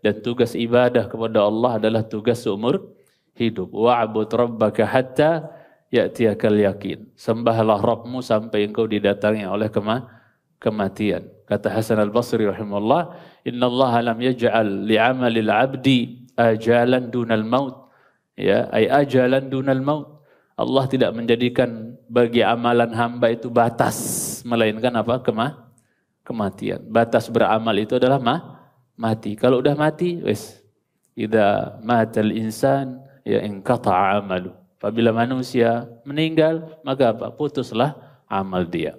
dan tugas ibadah kepada Allah adalah tugas seumur hidup. Wa'bud rabbaka hatta ya'tiyakal yakin. Sembahlah Rabbmu sampai engkau didatangi oleh kema kematian. Kata Hasan al-Basri rahimahullah, "Inna Allah lam yaj'al li'amalil 'abdi ajalan dunal maut." Ya, ay ajalan dunal maut. Allah tidak menjadikan bagi amalan hamba itu batas, melainkan apa? Kema kematian. Batas beramal itu adalah ma mati. Kalau udah mati, wes. Idza matal insan ya inqata'a amalu. Apabila manusia meninggal, maka apa? Putuslah amal dia.